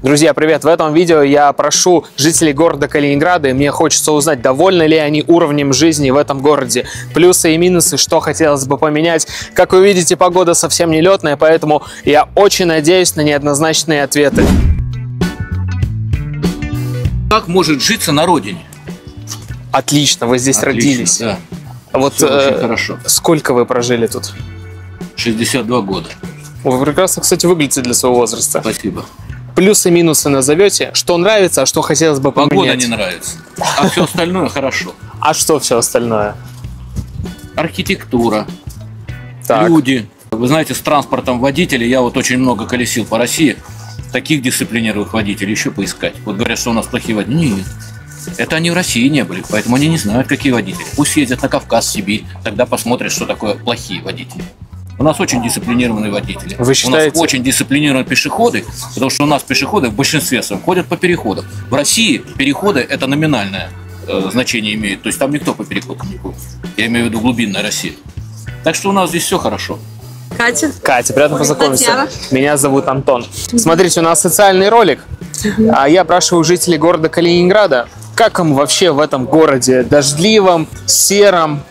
Друзья, привет! В этом видео я прошу жителей города Калининграда, и мне хочется узнать, довольны ли они уровнем жизни в этом городе, плюсы и минусы, что хотелось бы поменять. Как вы видите, погода совсем не летная, поэтому я очень надеюсь на неоднозначные ответы. Как может житься на родине? Отлично, вы здесь Отлично, родились. Да, Вот Всё очень э, хорошо. сколько вы прожили тут? 62 года. Вы прекрасно, кстати, выглядите для своего возраста. Спасибо. Плюсы и минусы назовете, что нравится, а что хотелось бы Погода поменять. не нравится. А все остальное хорошо. А что все остальное? Архитектура, Так. люди. Вы знаете, с транспортом водителей, я вот очень много колесил по России, таких дисциплинированных водителей еще поискать. Вот говорят, что у нас плохие водители. Нет. Это они в России не были, поэтому они не знают, какие водители. Пусть ездят на Кавказ, Сибирь, тогда посмотрят, что такое плохие водители. У нас очень дисциплинированные водители. Вы считаете? У нас очень дисциплинированные пешеходы, потому что у нас пешеходы в большинстве своем ходят по переходам. В России переходы это номинальное э, значение имеют, то есть там никто по переходам не ходит. Я имею в виду глубинная Россия. Так что у нас здесь все хорошо. Катя. Катя, приятно познакомиться. Татьяна. Меня зовут Антон. Смотрите, у нас социальный ролик. А я спрашиваю жителей города Калининграда, как им вообще в этом городе? Дождливом, сером?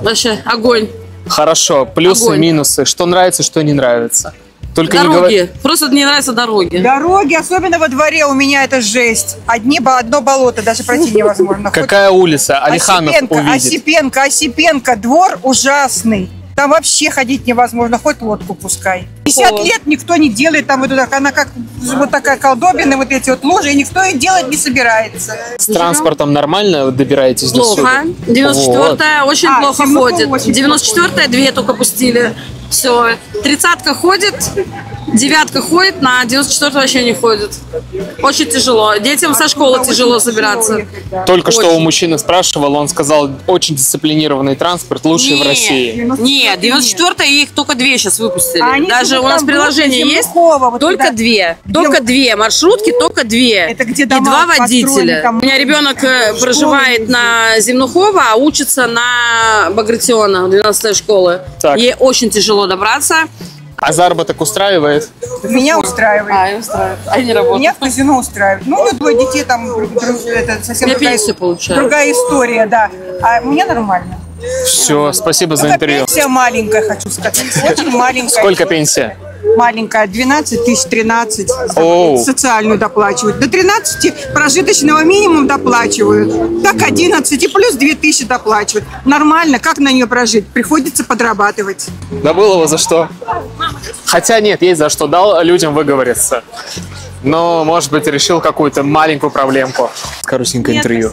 Вообще, огонь. Хорошо. Плюсы, Огонь. минусы. Что нравится, что не нравится. Только не говори... Дороги. Просто мне нравятся дороги. Дороги, особенно во дворе, у меня это жесть. Одни, одно болото, даже пройти невозможно. Какая улица? Алиханов Осипенко, увидит. Осипенко, Осипенко, двор ужасный. Там вообще ходить невозможно, хоть лодку пускай. 50 Холод. лет никто не делает там вот так, она как вот такая колдобина, вот эти вот лужи, и никто и делать не собирается. С транспортом нормально добираетесь до сюда? Плохо. 94-я очень А, плохо 70-ка ходит. очень 94-я две только пустили. Все. Тридцатка ходит, девятка ходит, на 94 вообще не ходит. Очень тяжело. Детям со школы тяжело собираться. Только что у Очень. мужчины спрашивал, он сказал, очень дисциплинированный транспорт, лучший в России. Нет, 94 их только две сейчас выпустили. А они Даже у нас приложение возле есть. Землякова, вот Только туда. две. Где- Только две. Маршрутки только две. Это где И дома два построены, водителя. там У меня ребенок э, школы проживает везде. на Земнухова, а учится на Багратиона, 12 школы. Так. Ей очень тяжело добраться. А заработок устраивает? Меня устраивает. А, и устраивает. Они работают. Меня в казино устраивает. Ну, у меня двое детей там, это совсем другая, другая история, да. А мне нормально. Все, спасибо за интервью. пенсия маленькая, хочу сказать. Очень маленькая. Сколько пенсия? Маленькая, 12 тысяч, 13. Оу. Социальную доплачивают. До 13 прожиточного минимум доплачивают. Так 11 и плюс 2 тысячи доплачивают. Нормально, как на нее прожить? Приходится подрабатывать. Да было бы за что. Хотя нет, есть за что. Дал людям выговориться. Но, может быть, решил какую-то маленькую проблемку. Коротенькое интервью.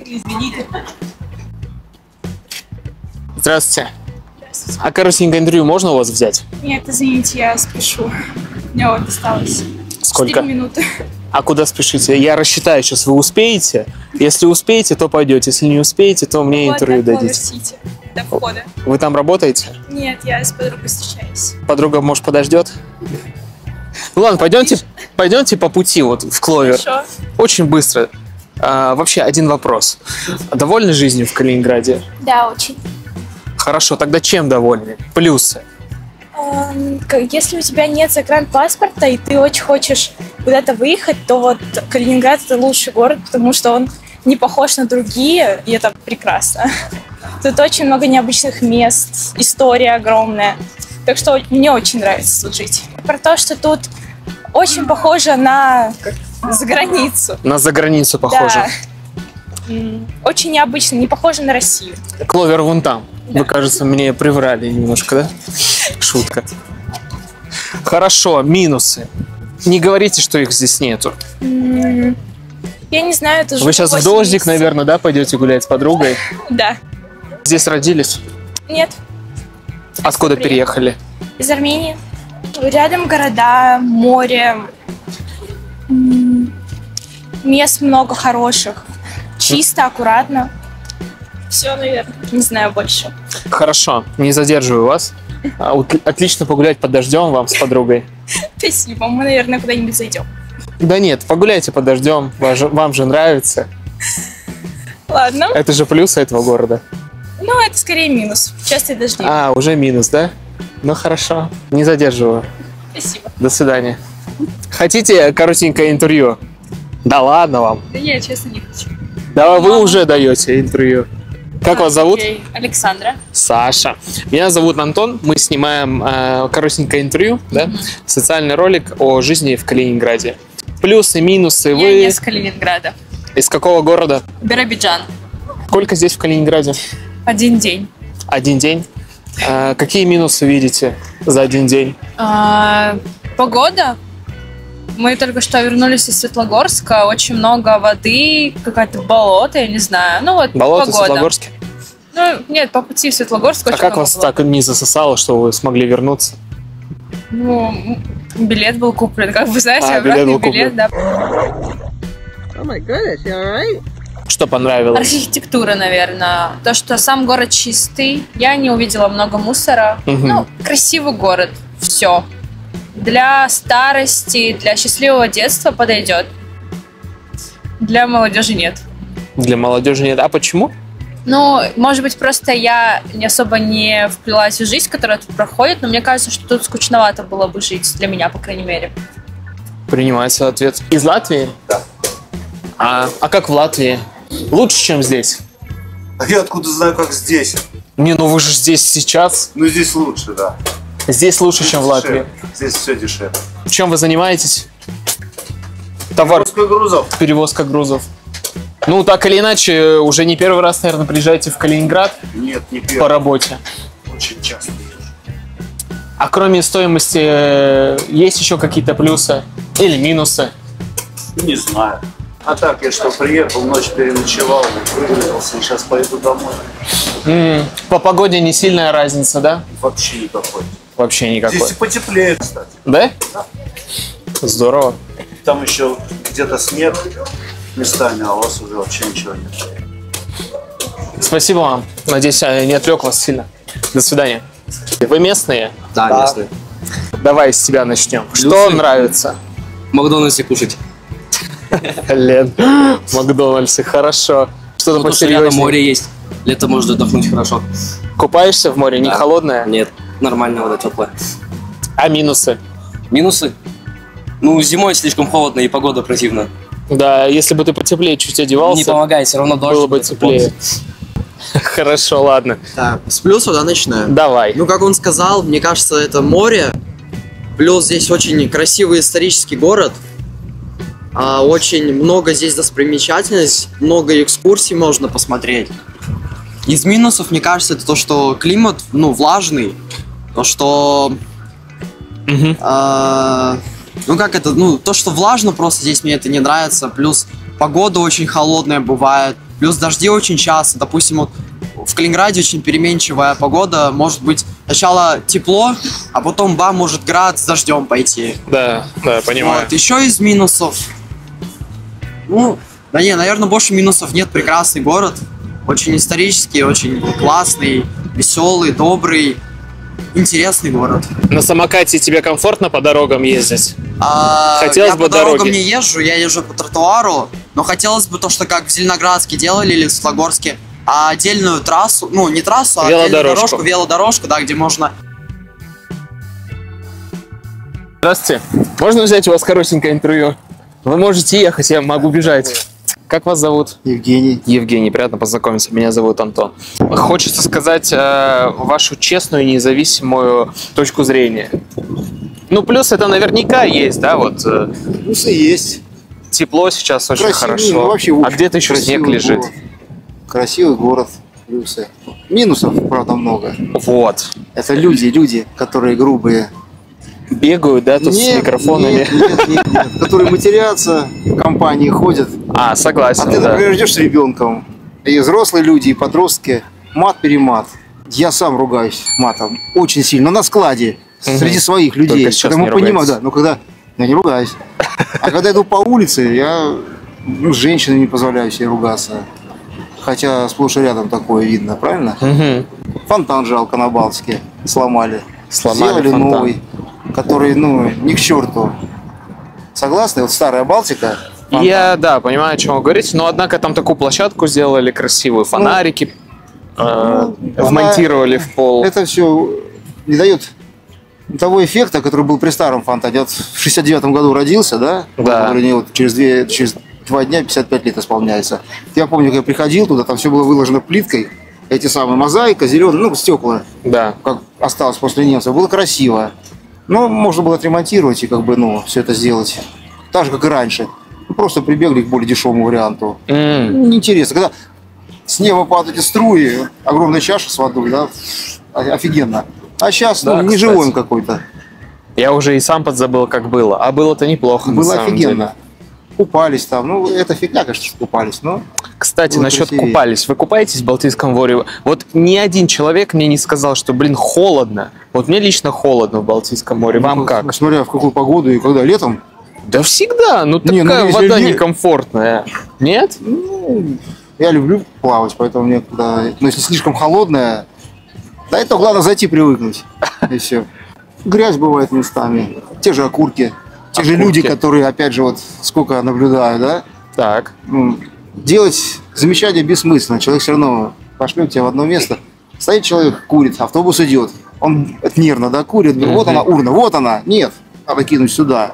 Извините. Здравствуйте. А коротенькое интервью можно у вас взять? Нет, извините, я спешу. У меня вот осталось Сколько? 4 минуты. А куда спешите? Я рассчитаю сейчас, вы успеете? Если успеете, то пойдете. Если не успеете, то мне Вот интервью дадите. City, до входа. Вы там работаете? Нет, я с подругой встречаюсь. Подруга, может, подождет? Ну ладно, пойдемте, пойдемте по пути вот в Кловер. Хорошо. Очень быстро. А, вообще, один вопрос. Довольны жизнью в Калининграде? Да, очень. Хорошо, тогда чем довольны? Плюсы. Эм, Если у тебя нет загранпаспорта и ты очень хочешь куда-то выехать, то вот Калининград это лучший город, потому что он не похож на другие, и это прекрасно. Тут очень много необычных мест, история огромная. Так что мне очень нравится тут жить. Про то, что тут очень похоже на за границу. На заграницу похоже. Да. Очень необычно, не похоже на Россию. Кловер вон там. Вы, кажется, мне приврали немножко, да? Шутка. Хорошо, минусы. Не говорите, что их здесь нету. Я не знаю, это Вы сейчас в дождик, наверное, да, пойдете гулять с подругой? Да. Здесь родились? Нет, А скуда переехали? из Армении. Рядом города, море. Мест много хороших. Чисто, аккуратно. Все, наверное. Не знаю больше. Хорошо, не задерживаю вас. А, Отлично погулять под дождем вам с подругой. Спасибо. Мы, наверное, куда-нибудь зайдем. Да нет, погуляйте под дождем, вам же, нравится. Ладно. Это же плюсы этого города. Ну, это скорее минус. Частые дожди. А, уже минус, да? Ну хорошо, не задерживаю. Спасибо. До свидания. Хотите коротенькое интервью? Да ладно вам. Да я, честно, не хочу. Да вы уже даете интервью. Как вас зовут? Александра. Саша. Меня зовут Антон. Мы снимаем э, коротенькое интервью, да? Социальный ролик о жизни в Калининграде. Плюсы, минусы. Я Вы не из Калининграда. из какого города? Биробиджан. Сколько здесь в Калининграде? Один день. Один день. Э, какие минусы видите за один день? А, погода. Мы только что вернулись из Светлогорска. Очень много воды, какая-то болото, я не знаю. Ну вот Болото в погода. Светлогорске? Ну, нет, по пути в Светлогорск А очень как много вас было. так не засосало, что вы смогли вернуться? Ну, билет был куплен, как вы знаете, А, билет обратный был билет, куплен. да. Oh my goodness, you alright? Что понравилось? Архитектура, наверное. То, что сам город чистый. Я не увидела много мусора. Мгм. Ну, красивый город. Все. Для старости, для счастливого детства подойдет. Для молодежи нет. Для молодежи нет. А почему? Ну, может быть, просто я не особо не вплелась в жизнь, которая тут проходит, но мне кажется, что тут скучновато было бы жить, для меня, по крайней мере. Принимается ответ. Из Латвии? Да. А, а как в Латвии? Лучше, чем здесь? А я откуда знаю, как здесь? Не, ну вы же здесь сейчас. Ну, здесь лучше, да. Здесь лучше, Здесь чем в дешевле. Латвии. Здесь все дешевле. Чем вы занимаетесь? Товар, Сколько грузов? перевозка грузов. Ну, так или иначе, уже не первый раз, наверное, приезжаете в Калининград Нет, не по первый. работе. Очень часто. А кроме стоимости, э, есть еще какие-то плюсы или минусы? Не знаю. А так, я что, приехал, ночь переночевал, выгрузился, и сейчас поеду домой. М, По погоде не сильная разница, да? Вообще никакой. Вообще никакой. Здесь и потеплее, кстати. Да? Здорово. Там еще где-то снег местами, а у вас уже вообще ничего нет. Спасибо вам. Надеюсь, я не отвлек вас сильно. До свидания. Вы местные? Да, местные. Давай с тебя начнем. Что Плюсы? нравится? В Макдональдсе кушать. Лен. Макдональдсы, хорошо. Что-то Ну, что посерьезнее. море есть. Лето можно отдохнуть хорошо. Купаешься в море, не Да. холодное? Нет, нормальная вода теплая. А минусы? Минусы? Ну, зимой слишком холодно и погода противна. Да, если бы ты потеплее чуть Не одевался, помогает, все равно дождь. было бы теплее. Хорошо, ладно. Так, с плюсов, да, начинаем? Давай. Ну, как он сказал, мне кажется, это море. Плюс здесь очень красивый исторический город. А, очень много здесь достопримечательностей, много экскурсий можно посмотреть. Из минусов, мне кажется, это то, что климат, ну, влажный. То, что... Мгм. а, ну, как это, ну, то, что влажно просто здесь мне это не нравится. Плюс погода очень холодная бывает. Плюс дожди очень часто. Допустим, вот в Калининграде очень переменчивая погода. Может быть сначала тепло, а потом бам, может град с дождем пойти. Да, да, понимаю. Вот. Еще из минусов. Ну, да не, наверное, больше минусов нет. Прекрасный город. Очень исторический, очень классный, веселый, добрый, интересный город. На самокате тебе комфортно по дорогам ездить? А, Хотелось я бы по дорогам дороги. не езжу, я езжу по тротуару, но хотелось бы то, что как в Зеленоградске делали или в Светлогорске, а отдельную трассу, ну не трассу, а отдельную Велодорожку. дорожку, велодорожку, да, где можно Здравствуйте. Можно взять у вас коротенькое интервью? Вы можете ехать, я могу бежать. Как вас зовут? Евгений. Евгений, приятно познакомиться. Меня зовут Антон. Хочется сказать э, вашу честную, независимую точку зрения. Ну, плюс это наверняка есть, да, вот э, Плюсы есть. тепло сейчас очень Красивый, хорошо. ну, вообще а где-то еще снег красивый лежит. город. Красивый город. Плюсы. Минусов, правда, много. Вот. Это люди, люди, которые грубые. Бегают, да, тут с Нет, микрофонами. Нет, нет, нет, нет. Которые матерятся, в компании ходят. А, А согласен, ты, да. например, идешь с ребенком, и взрослые люди, и подростки, мат-перемат. Я сам ругаюсь матом очень сильно, но на складе, среди своих людей. Только Когда мы понимаем, да, но когда я не ругаюсь. А когда иду по улице, я ну, с женщиной не позволяю себе ругаться. Хотя сплошь и рядом такое видно, правильно? Мгм. Фонтан жалко на Балтике, сломали. Сломали Сделали фонтан. новый, который, ну, ни к черту. Согласны? Вот старая Балтика. фонтан. Я, да, понимаю, о чем вы говорите, но однако там такую площадку сделали красивую, фонарики э, Ну, вмонтировали в пол. Это все не дает того эффекта, который был при старом фонтане. Вот в 69 году родился, да? Да. Мне вот через, две, через два дня 55 лет исполняется. Я помню, как я приходил туда, там все было выложено плиткой. Эти самые мозаика, зеленые, ну, стекла, Да. как осталось после немцев. Было красиво. Но можно было отремонтировать и как бы, ну, все это сделать. Так же, как и раньше. Ну, Просто прибегли к более дешевому варианту. Ну, Неинтересно. Когда с неба падают струи, огромная чаша с водой, да, офигенно. А сейчас, Да, ну, не кстати. живой он какой-то. Я уже и сам подзабыл, как было. А было-то неплохо. Было офигенно. деле. Купались там. Ну, это фигня, конечно, что купались. Но Кстати, насчет красивее. купались. Вы купаетесь в Балтийском море? Вот ни один человек мне не сказал, что, блин, холодно. Вот мне лично холодно в Балтийском море. Вам ну, как? Смотря в какую погоду и когда. Летом? Да всегда. Ну Не, ну, такая вода ле- некомфортная. Нет? Ну, я люблю плавать, поэтому мне когда... Ну, если слишком холодная, да это главное зайти привыкнуть. И все. Грязь бывает местами. Те же окурки. Те же люди, которые, опять же, вот сколько наблюдаю, да? Так. ну, делать замечания бессмысленно. Человек все равно пошлет тебя в одно место. Стоит человек, курит, автобус идет. Он это нервно, да, курит. говорит, Вот она урна, вот она. Нет, надо кинуть сюда.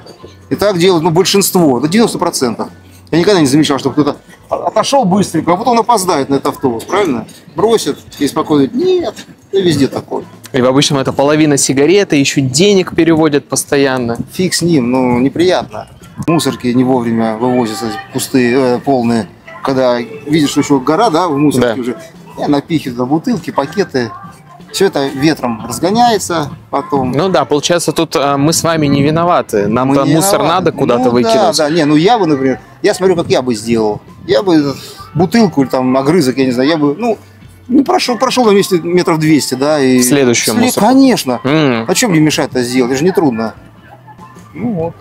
И так делают, ну, большинство, до 90%. Я никогда не замечал, что кто-то отошел быстренько, а потом он опоздает на этот автобус, правильно? Бросит и спокойно говорит, нет, я везде такой. И в обычном это половина сигареты, еще денег переводят постоянно. Фиг с ним, ну, неприятно. Мусорки не вовремя вывозятся пустые, э, полные. Когда видишь, что еще гора, да, в мусорке Да. уже, я напихиваю туда бутылки, пакеты. Все это ветром разгоняется потом. Ну да, получается, тут а, мы с вами не виноваты. Нам-то Мы не мусор виноваты. надо куда-то ну, выкинуть. Да, да, не, ну я бы, например, я смотрю, как я бы сделал. Я бы бутылку или там огрызок, я не знаю, я бы, ну, ну прошел, прошел на месте метров 200, да, и... В следующую След- мусорку. Конечно. М, А чем мне мешать это сделать? Это же не трудно. Ну вот.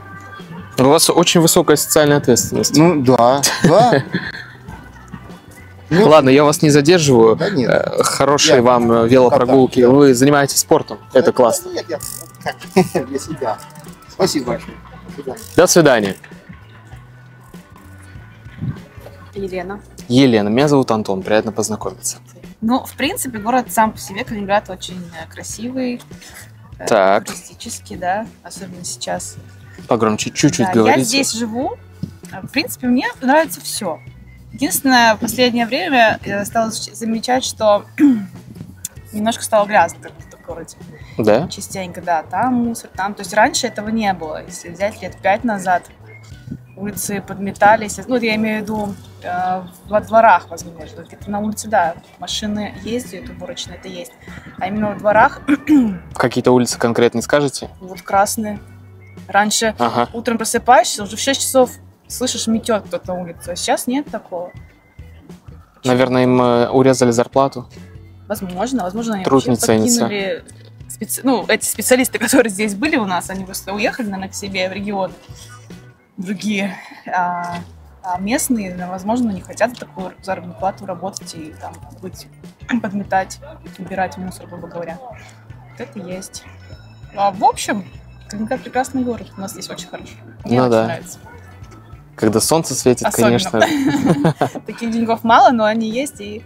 У вас очень высокая социальная ответственность. Ну да, да. Ну, Ладно, я вас не задерживаю. Да нет. Э, Хорошей Я- вам э, велопрогулки. Да, да. Вы занимаетесь спортом. Это классно. Нет, нет, для себя. Спасибо большое. До свидания. До свидания. Елена. Елена, меня зовут Антон, приятно познакомиться. Ну, в принципе, город сам по себе, Калининград, очень э, красивый. э, Так. Туристический, да, особенно сейчас. Погромче чуть-чуть Да, я говорите. здесь живу. Э, В принципе, мне нравится все. Единственное, в последнее время я стала замечать, что немножко стало грязно в городе. Да? Частенько, да, там мусор, там. То есть раньше этого не было. Если взять лет пять назад, улицы подметались. Ну, я имею в виду во дворах, возможно. Где-то на улице, да, машины ездят, уборочные это есть. А именно во дворах Какие-то улицы конкретно скажете? вот красные. Раньше Ага. утром просыпаешься, уже в 6 часов слышишь, метет кто-то на улице. А сейчас нет такого. Наверное, им э, урезали зарплату. Возможно, возможно, они Труд не ценится. покинули специ- Ну, эти специалисты, которые здесь были у нас, они просто уехали, наверное, к себе в регион. Другие. А, а местные, возможно, не хотят такую заработную плату работать и там быть, подметать, убирать мусор, грубо говоря. Вот это есть. А в общем, Калининград прекрасный город. У нас здесь очень хорошо. Мне Ну очень да. нравится. Когда солнце светит, Особенно. конечно. Таких деньгов мало, но они есть, и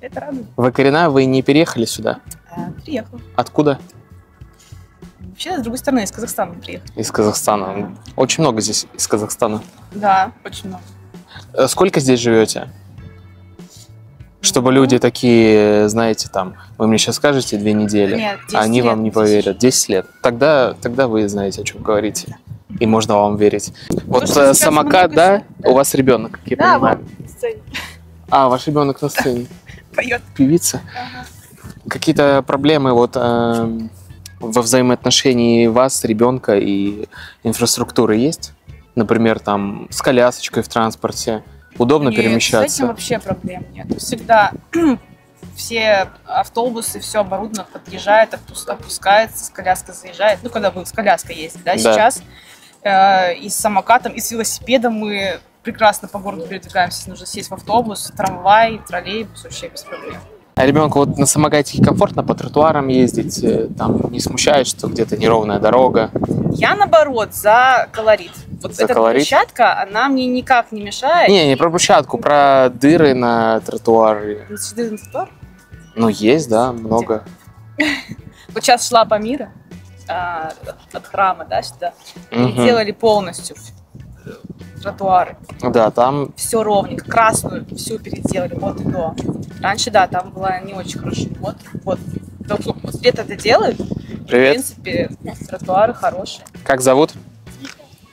это радует. Вы коренная, вы не переехали сюда. А, приехала. Откуда? Вообще, с другой стороны, из Казахстана приехала. Из Казахстана. Очень много здесь из Казахстана. Да, очень много. Э, Сколько здесь живете? Чтобы люди такие, знаете, там, вы мне сейчас скажете две недели, Нет, 10 они лет вам не поверят. 10 лет. Тогда, тогда вы знаете, о чем говорите. И можно вам верить. Вот э, самокат, да? всего. У вас ребенок, как я Да, понимаю. вот, сцене А, ваш ребенок на сцене. поет. Певица. Какие-то проблемы вот эм, во взаимоотношении вас, ребенка и инфраструктуры есть? Например, там с колясочкой в транспорте. Удобно Нет, С этим перемещаться? вообще проблем нет. Всегда все автобусы, все оборудовано подъезжает, опускается, с коляской заезжает. Ну, когда вы с коляской ездите, да, Да. сейчас э, и с самокатом, и с велосипедом мы прекрасно по городу передвигаемся. Нужно сесть в автобус, трамвай, троллейбус, вообще без проблем. А ребенку вот на самокате комфортно по тротуарам ездить? э, Там не смущает, что где-то неровная дорога? Я, наоборот, за колорит. Вот За эта колорит? площадка, она мне никак не мешает. Не, не про брусчатку, про дыры на тротуаре. Ну, следы на тротуар. Ну, есть, да, много. Вот сейчас шла по миру, а, от, храма, да, сюда, Мгм. переделали полностью тротуары. Да, там Все ровненько, красную всю переделали от и до. Раньше, да, там была не очень хороший ремонт. Вот, только вот лето это делают. В Привет. принципе, тротуары хорошие. Как зовут?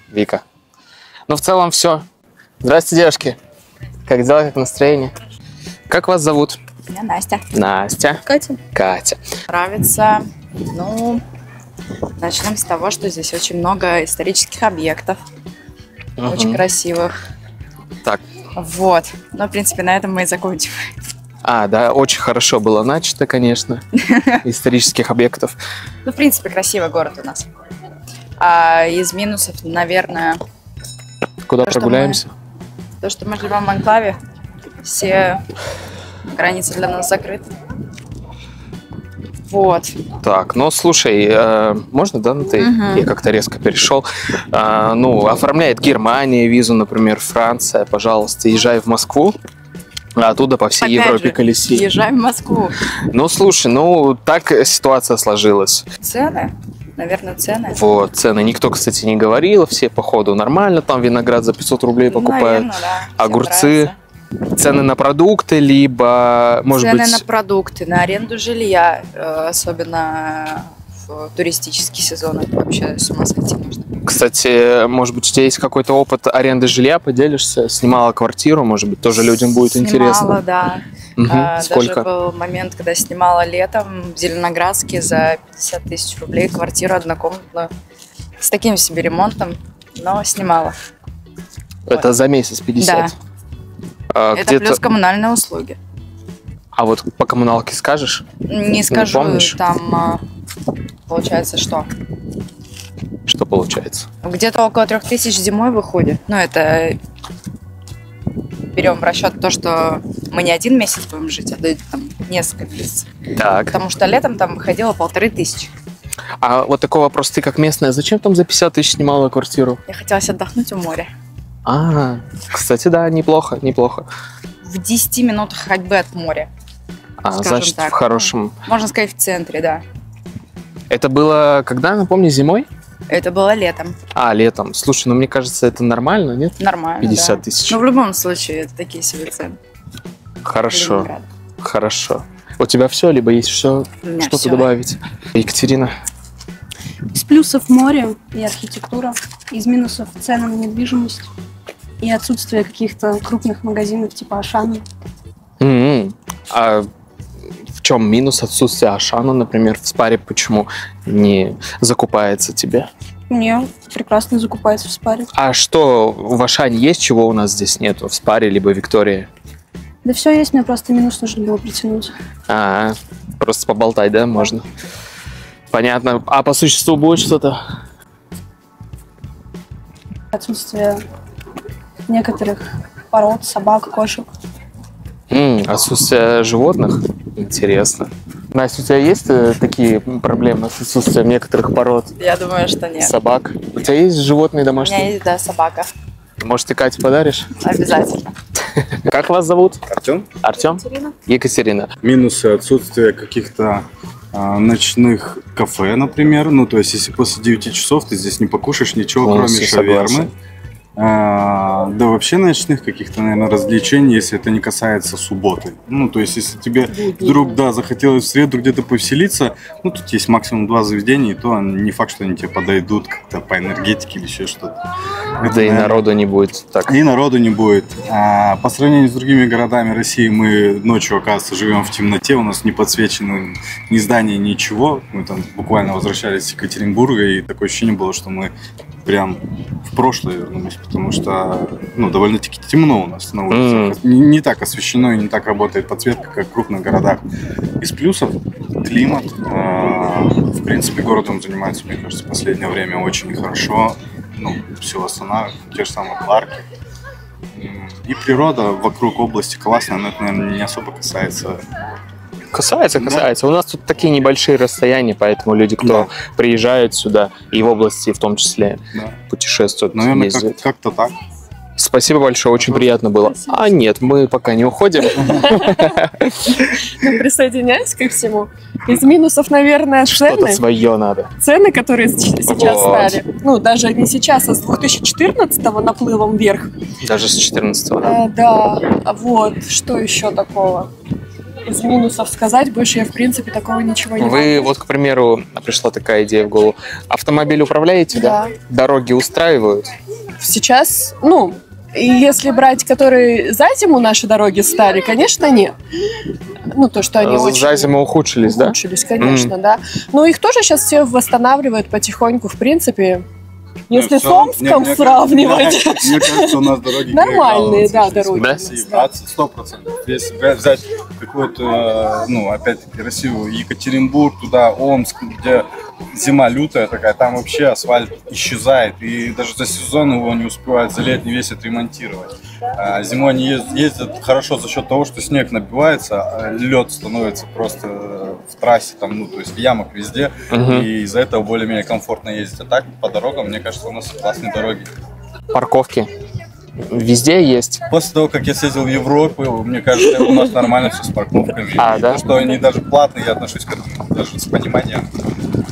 Вика. Ну, в целом все. Здравствуйте, девушки. Как дела, как настроение? Как вас зовут? Меня Настя. Настя. Катя. Катя. Нравится. Ну, начнем с того, что здесь очень много исторических объектов. Очень Мгм. красивых. Так. Вот. Ну, в принципе, на этом мы и закончим. А, да, очень хорошо было начато, конечно. Исторических объектов. Ну, в принципе, красивый город у нас. А из минусов, наверное, Куда То, прогуляемся? то, что мы живем в анклаве. Все границы для нас закрыты. Вот. Так, ну слушай, э, можно, да, ты? Мгм. Я как-то резко перешел. А, ну, оформляет Германия визу, например, Франция, пожалуйста, езжай в Москву. А оттуда по всей Опять Европе же, колеси. Езжаем в Москву. Ну, слушай, ну, так ситуация сложилась. Цены? Наверное, цены. Вот, цены никто, кстати, не говорил, все, походу, нормально, там виноград за 500 рублей покупают. Наверное, да. Огурцы, цены на продукты, либо, может Цены быть... на продукты, на аренду жилья, э, особенно в туристический сезон, это вообще с ума сойти можно. Кстати, может быть, у тебя есть какой-то опыт аренды жилья, поделишься? Снимала квартиру, может быть, тоже людям будет Снимала, интересно. да. Мгм. А, Сколько? Даже был момент, когда снимала летом в Зеленоградске за 50 тысяч рублей квартиру однокомнатную с таким себе ремонтом, но снимала. Это за месяц 50? А, Это где-то- плюс коммунальные услуги. А вот по коммуналке скажешь? Не скажу, помнишь? там а, получается что? Что получается? Где-то около трех тысяч зимой выходит. Ну, это берем в расчет то, что мы не один месяц будем жить, а там, несколько месяцев. Так. Потому что летом там выходило полторы тысячи. А вот такой вопрос, ты как местная, зачем там за 50 тысяч снимала квартиру? Я хотелось отдохнуть у моря. А, кстати, да, неплохо, неплохо. В 10 минутах ходьбы от моря. А, значит, так. в хорошем... Можно сказать, в центре, да. Это было когда, напомни, зимой? Это было летом. А, летом. Слушай, ну мне кажется, это нормально, нет? Нормально, 50 да. тысяч. Ну, в любом случае, это такие себе цены. Хорошо, хорошо. У тебя все, либо есть меня что-то добавить? Екатерина? Из плюсов море и архитектура, из минусов цены на недвижимость и отсутствие каких-то крупных магазинов типа Ашана. М-м. А в чем минус отсутствия Ашана, например, в спаре почему не закупается тебе? Мне прекрасно закупается в спаре. А что в Ашане есть, чего у нас здесь нету? В спаре либо Виктории? Да все есть, мне просто минус нужно было притянуть. А, просто поболтать, да, можно? Понятно. А по существу будет что-то? Отсутствие некоторых пород, собак, кошек. М, отсутствие животных? Интересно. Настя, у тебя есть э, такие проблемы с отсутствием некоторых пород? Я думаю, что нет. Собак? У тебя есть животные У меня домашние? есть, да, собака. Может, ты Кате подаришь? Обязательно. Как вас зовут? Артем. Артем? Екатерина. Минусы отсутствия каких-то ночных кафе, например. Ну, то есть, если после 9 часов ты здесь не покушаешь ничего, Полностью кроме шавермы. согласен. А, да вообще ночных каких-то, наверное, развлечений, если это не касается субботы. Ну, то есть, если тебе вдруг, да, захотелось в среду где-то повеселиться, ну, тут есть максимум два заведения, и то не факт, что они тебе подойдут как-то по энергетике или еще что-то. Это, Да и наверное, народу не будет так. и народу не будет. А, по сравнению с другими городами России, мы ночью, оказывается, живем в темноте, у нас не подсвечены ни здания, ничего. Мы там буквально возвращались из Екатеринбурга, и такое ощущение было, что мы прям в прошлое вернулись, потому что ну, довольно-таки темно у нас на улицах. Не, не так освещено и не так работает подсветка, как в крупных городах. Из плюсов климат. А, В принципе, городом занимается, мне кажется, в последнее время очень хорошо. Ну, все восстанавливает, те же самые парки. И природа вокруг области классная, но это, наверное, не особо касается Касается, касается. У нас тут такие небольшие расстояния, поэтому люди, кто приезжают сюда, и в области в том числе, Да. путешествуют, Наверное, ездят. как- как-то так. Спасибо большое, очень приятно было. А нет, мы пока не уходим. Ну, присоединяюсь ко всему. Из минусов, наверное, Что-то цены. свое надо. Цены, которые сейчас Вот. стали. Ну, даже не сейчас, а с 2014 наплывом вверх. Даже с 14 Э, да, вот. Что еще такого? Из минусов сказать больше я, в принципе, такого ничего не Вы, вот, к примеру, пришла такая идея в голову. Автомобиль управляете, да? Да. Дороги устраивают? Сейчас, ну, если брать, которые за зиму наши дороги стали, конечно, нет. Ну, то, что они очень За зиму ухудшились, да? ухудшились, конечно, М. да. Но их тоже сейчас все восстанавливают потихоньку, в принципе. Если Ну, с в целом, Омском сравнивать, Мне кажется, у нас дороги Нормальные, да, дороги. Да? Сто процентов. Если взять какой-то, э, ну, опять-таки, Россию, Екатеринбург, туда, Омск, где зима лютая такая, там вообще асфальт исчезает, и даже за сезон его не успевают за летний весь отремонтировать. А зимой они ез- ездят хорошо за счет того, что снег набивается, а лед становится просто в трассе, там, ну, то есть в ямах везде, Мгм. и из-за этого более-менее комфортно ездить. А так, по дорогам, мне кажется, у нас классные дороги. Парковки везде есть? После того, как я съездил в Европу, мне кажется, у нас нормально все с парковками. А, да? То, что они даже платные, я отношусь к этому даже с пониманием.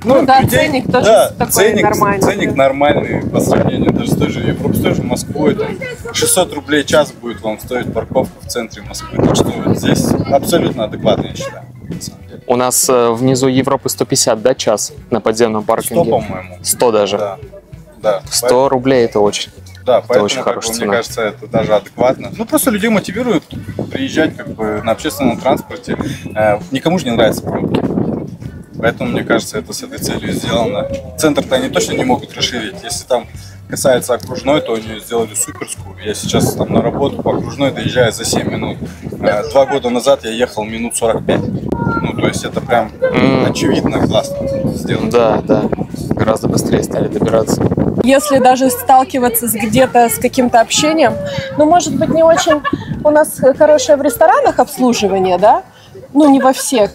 Ну да, ценник тоже да, такой ценник, нормальный. Ценник нормальный по сравнению даже с той же Европой, с той же Москвой. Там 600 рублей час будет вам стоить парковка в центре Москвы. Так что здесь абсолютно адекватно, я считаю. У нас э, внизу Европы 150, да, час на подземном паркинге? 100, по-моему. 100 даже. Да. Да. 100 рублей это очень. Да, это поэтому, очень как бы, хорошая мне цена. кажется, это даже адекватно. Ну, просто людей мотивирует приезжать как бы на общественном транспорте. Э, никому же не нравятся пробки. Поэтому, мне кажется, это с этой целью сделано. Центр-то они точно не могут расширить. Если там касается окружной, то они сделали суперскую. Я сейчас там на работу по окружной доезжаю за 7 минут. Э, Два года назад я ехал минут 45. Ну, то есть это прям очевидно классно сделано. Да, да. Гораздо быстрее стали добираться. Если даже сталкиваться с где-то с каким-то общением, ну, может быть, не очень у нас хорошее в ресторанах обслуживание, да? Ну, не во всех.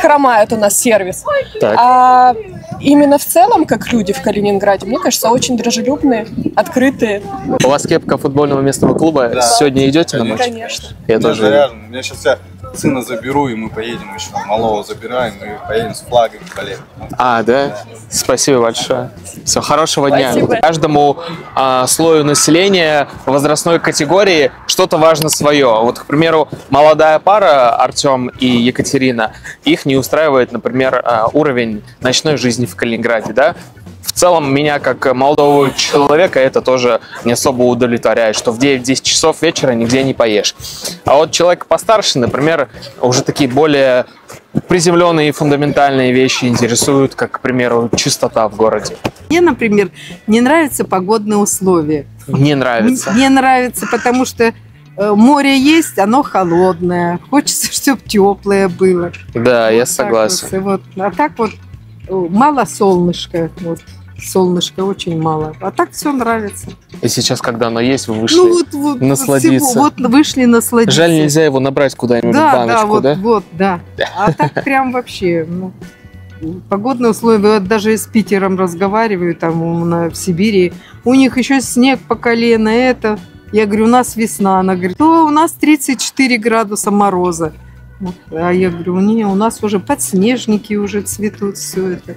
Хромает у нас сервис. Так. А именно в целом, как люди в Калининграде, мне кажется, очень дружелюбные, открытые. У вас кепка футбольного местного клуба. Да. Сегодня идете на матч? Конечно. Я У меня тоже. заряжен. Я сейчас я сына заберу, и мы поедем еще. Малого забираем, и поедем с флагами болеть. А, да? Спасибо большое. Все, хорошего дня. Спасибо. Каждому а, слою населения, возрастной категории что-то важно свое. Вот, к примеру, молодая пара Артем и Екатерина, их не устраивает, например, а, уровень ночной жизни в Калининграде, да? В целом, меня как молодого человека это тоже не особо удовлетворяет, что в 9-10 часов вечера нигде не поешь. А вот человек постарше, например, уже такие более приземленные и фундаментальные вещи интересуют, как, к примеру, чистота в городе. Мне, например, не нравятся погодные условия. Не нравится. Не нравится, потому что э, море есть, оно холодное. Хочется, чтобы теплое было. Да, я Так согласен. вот, вот. А так вот мало солнышка. Вот. Солнышка очень мало. А так все нравится. И сейчас, когда оно есть, вы вышли ну вот, вот насладиться. всего- вот вышли насладиться. Жаль, нельзя его набрать куда-нибудь да, в баночку, да, вот, да? вот, да. А так прям вообще, ну, погодные условия, вот даже с Питером разговариваю, там на- в Сибири, у них еще снег по колено, это. Я говорю, у нас весна. Она говорит, о, у нас 34 градуса мороза. А я говорю, не, у нас уже подснежники уже цветут, все это.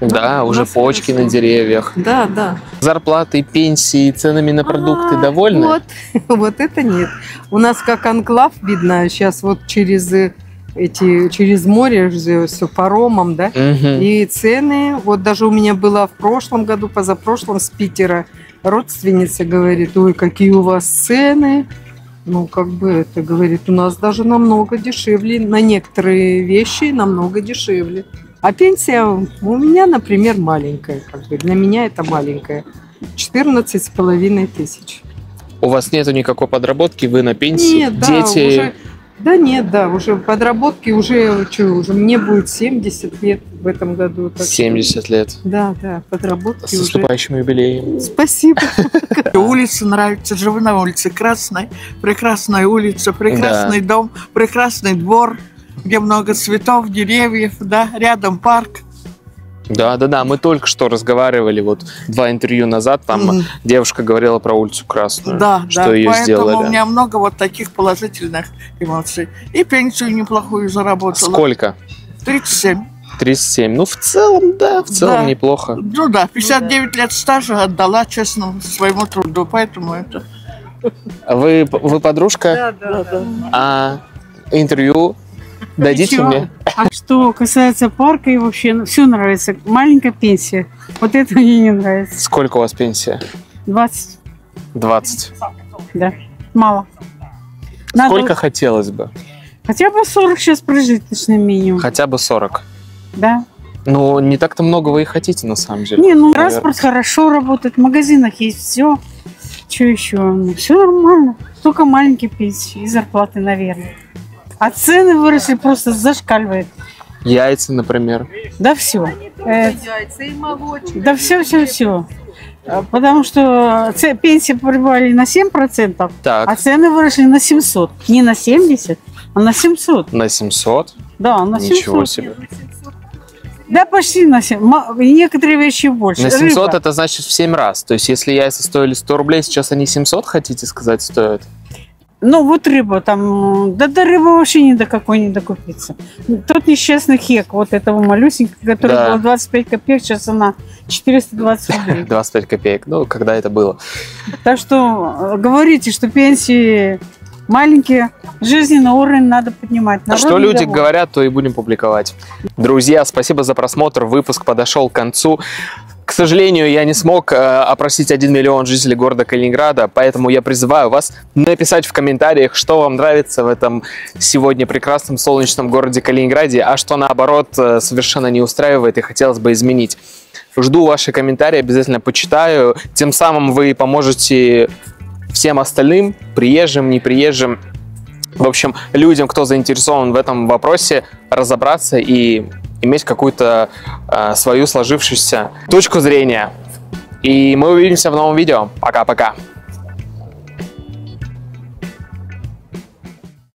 Да, у уже почки хорошо. на деревьях. Да, да. Зарплаты, пенсии, ценами на продукты довольны? Вот, вот это нет. У нас как анклав видно, сейчас вот через э, эти через море все паромом, да, Мгм. и цены. Вот даже у меня была в прошлом году, позапрошлом с Питера родственница говорит, ой, какие у вас цены. Ну, как бы это говорит, у нас даже намного дешевле, на некоторые вещи намного дешевле. А пенсия у меня, например, маленькая, как бы для меня это маленькая. 14 с половиной тысяч. У вас нету никакой подработки, вы на пенсии, Нет, да, дети... уже, да нет, да, уже подработки уже, что, уже мне будет 70 лет в этом году. так что- 70 лет. Да, да, подработки С уже. наступающим юбилеем. Спасибо. Улица нравится, живу на улице Красной. Прекрасная улица, прекрасный дом, прекрасный двор, где много цветов, деревьев, да, рядом парк. Да, да, да. Мы только что разговаривали, вот два интервью назад, там Мгм. девушка говорила про улицу Красную. Да, что да, ее поэтому сделали. у меня много вот таких положительных эмоций. И пенсию неплохую заработала. Сколько? 37. 37. Ну, в целом, да, в целом Да. неплохо. Ну да, 59 лет стажа отдала честно своему труду, поэтому это... А Вы, вы подружка? Да, да. А интервью дадите Ничего. мне? А что касается парка и вообще, все нравится. Маленькая пенсия. Вот это мне не нравится. Сколько у вас пенсия? 20, 20. да. Мало. Надо Сколько хотелось бы? хотя бы 40 сейчас прожиточный минимум. Хотя бы 40. Да. Ну, не так-то много вы и хотите, на самом деле. Не, ну Наверное. транспорт хорошо работает, в магазинах есть все. Что еще? Ну, все нормально. Только маленькие пенсии и зарплаты, наверное. А цены выросли просто зашкаливает. Яйца, например. Да все. Яйца и молочные. Да все, все, все. Потому что пенсии прибавили на 7%, Так. а цены выросли на 700. Не на 70, а на 700. На 700? Да, на 700. Ничего себе. Да, почти на 7. Ма- и Некоторые вещи больше. На 700 Рыба. это значит в 7 раз. То есть, если яйца стоили 100 рублей, сейчас они 700, хотите сказать, стоят? Ну, вот рыба там, да до рыбы вообще ни до какой не докупиться. Тот несчастный хек, вот этого малюсенького, который Да. был 25 копеек, сейчас она 420 рублей. 25 копеек. Ну, когда это было? Так что э, говорите, что пенсии маленькие, жизненный уровень надо поднимать. Народ Что люди говорят, то и будем публиковать. Друзья, спасибо за просмотр. Выпуск подошел к концу. К сожалению, я не смог э, опросить 1 миллион жителей города Калининграда, поэтому я призываю вас написать в комментариях, что вам нравится в этом сегодня прекрасном солнечном городе Калининграде, а что наоборот э, совершенно не устраивает и хотелось бы изменить. Жду ваши комментарии, обязательно почитаю. Тем самым вы поможете всем остальным, приезжим, неприезжим, в общем, людям, кто заинтересован в этом вопросе, разобраться и иметь какую-то э, свою сложившуюся точку зрения. И мы увидимся в новом видео. Пока-пока.